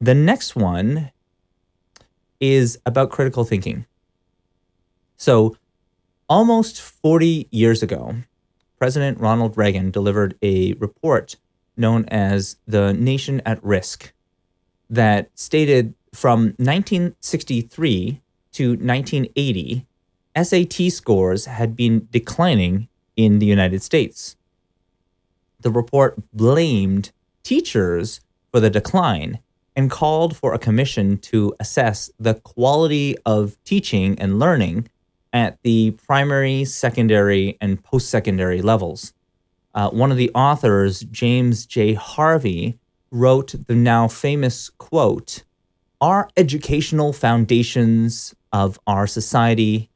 the next one is about critical thinking. So, almost 40 years ago, President Ronald Reagan delivered a report known as The Nation at Risk that stated from 1963 to 1980, SAT scores had been declining in the United States. The report blamed teachers for the decline and called for a commission to assess the quality of teaching and learning at the primary, secondary, and post secondary levels. Uh, one of the authors, James J. Harvey, wrote the now famous quote Our educational foundations of our society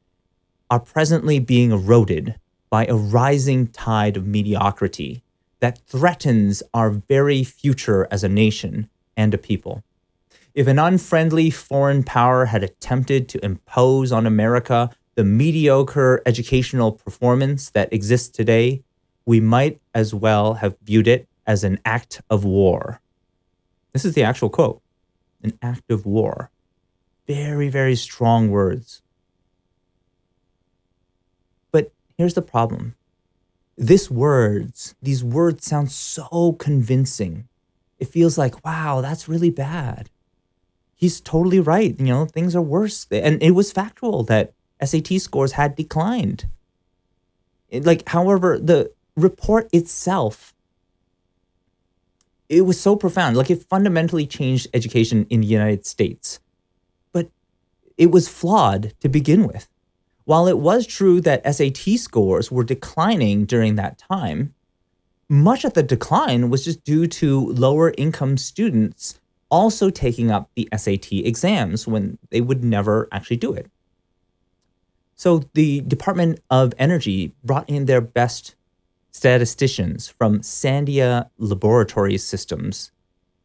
are presently being eroded by a rising tide of mediocrity that threatens our very future as a nation and a people. If an unfriendly foreign power had attempted to impose on America the mediocre educational performance that exists today, we might as well have viewed it as an act of war. This is the actual quote an act of war. Very, very strong words. But here's the problem this words, these words sound so convincing. It feels like, wow, that's really bad. He's totally right. You know, things are worse. And it was factual that SAT scores had declined. It, like, however, the report itself, it was so profound. Like, it fundamentally changed education in the United States. But it was flawed to begin with. While it was true that SAT scores were declining during that time, much of the decline was just due to lower income students also taking up the SAT exams when they would never actually do it. So the Department of Energy brought in their best statisticians from Sandia Laboratory Systems.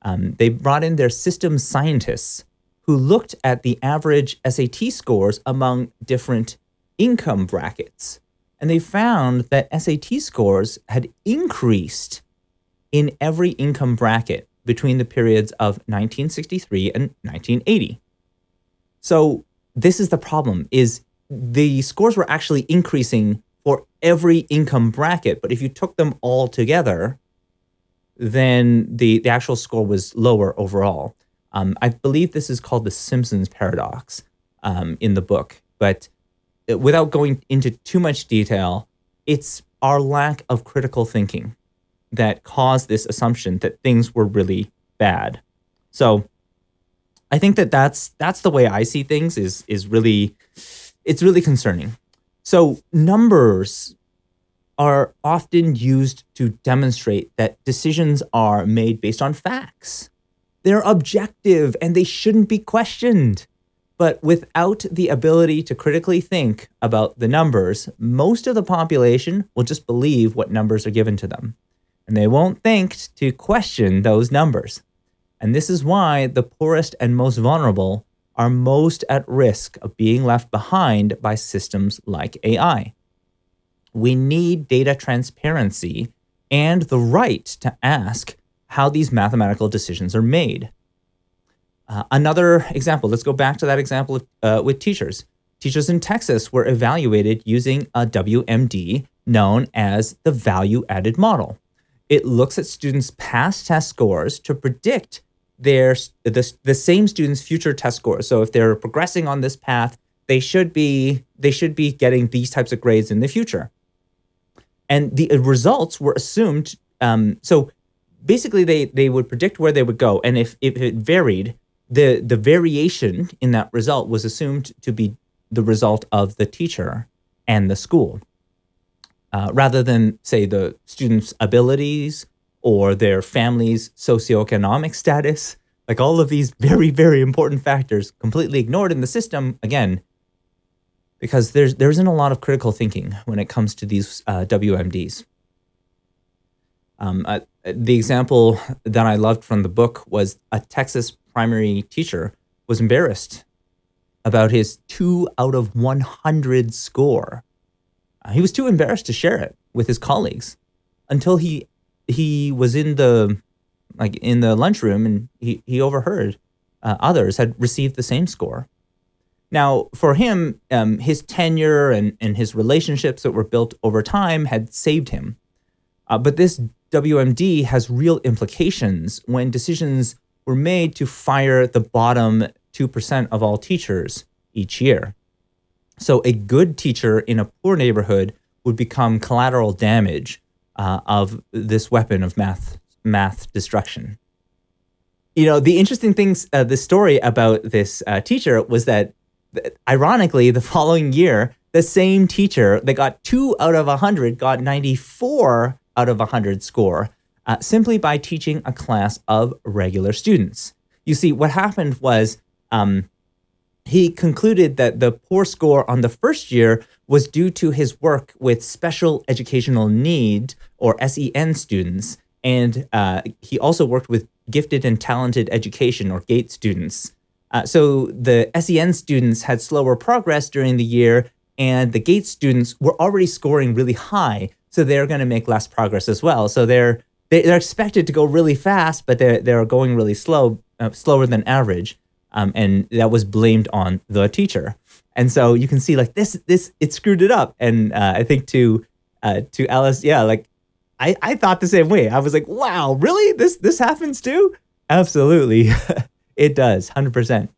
Um, they brought in their system scientists who looked at the average SAT scores among different income brackets. And they found that SAT scores had increased in every income bracket between the periods of 1963 and 1980. So this is the problem is the scores were actually increasing for every income bracket, but if you took them all together, then the, the actual score was lower overall. Um, I believe this is called the Simpsons paradox um, in the book, but Uh, without going into too much detail, it's our lack of critical thinking that caused this assumption that things were really bad. So I think that that's that's the way I see things is is really it's really concerning. So, numbers are often used to demonstrate that decisions are made based on facts. They're objective and they shouldn't be questioned. But without the ability to critically think about the numbers, most of the population will just believe what numbers are given to them. And they won't think to question those numbers. And this is why the poorest and most vulnerable are most at risk of being left behind by systems like AI. We need data transparency and the right to ask how these mathematical decisions are made. Uh, another example, let's go back to that example of, uh, with teachers. Teachers in Texas were evaluated using a WMD known as the value added model. It looks at students' past test scores to predict their the, the same students' future test scores. So if they're progressing on this path, they should be they should be getting these types of grades in the future. And the results were assumed. Um, so basically, they they would predict where they would go, and if if it varied, the the variation in that result was assumed to be the result of the teacher and the school, uh, rather than say the student's abilities or their family's socioeconomic status. Like all of these very, very important factors completely ignored in the system, again, because there's, there isn't a lot of critical thinking when it comes to these uh, WMDs. Um, uh, the example that I loved from the book was a Texas primary teacher was embarrassed about his two out of 100 score. Uh, he was too embarrassed to share it with his colleagues until he he was in the like in the lunchroom and he, he overheard uh, others had received the same score. Now, for him, um, his tenure and, and his relationships that were built over time had saved him. Uh, but this WMD has real implications when decisions were made to fire the bottom 2% of all teachers each year. So, a good teacher in a poor neighborhood would become collateral damage uh, of this weapon of math math destruction. You know, the interesting things, uh, the story about this uh, teacher was that, ironically, the following year, the same teacher that got two out of 100 got 94 out of 100 score uh, simply by teaching a class of regular students. You see, what happened was um, he concluded that the poor score on the first year was due to his work with special educational need or SEN students. And uh, he also worked with gifted and talented education or GATE students. Uh, so the SEN students had slower progress during the year, and the GATE students were already scoring really high. So they're going to make less progress as well. So they're they're expected to go really fast, but they're they're going really slow, uh, slower than average um, and that was blamed on the teacher. And so you can see like this, this it screwed it up. And uh, I think to uh, to Alice, yeah, like I I thought the same way. I was like, wow, really? This this happens too? Absolutely, it does, hundred percent.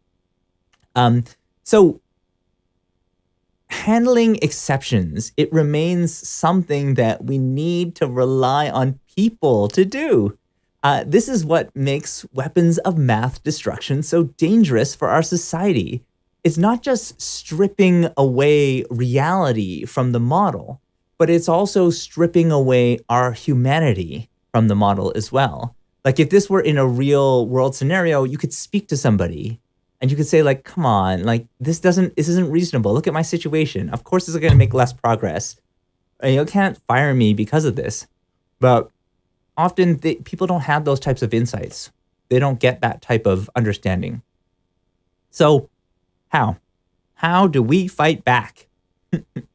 Um, so handling exceptions, it remains something that we need to rely on people to do. Uh, this is what makes weapons of math destruction so dangerous for our society. It's not just stripping away reality from the model, but it's also stripping away our humanity from the model as well. Like if this were in a real world scenario, you could speak to somebody and you could say like, "Come on, like this doesn't this isn't reasonable. Look at my situation. Of course this is going to make less progress. And you can't fire me because of this." But often they, people don't have those types of insights. They don't get that type of understanding. So, how? How do we fight back?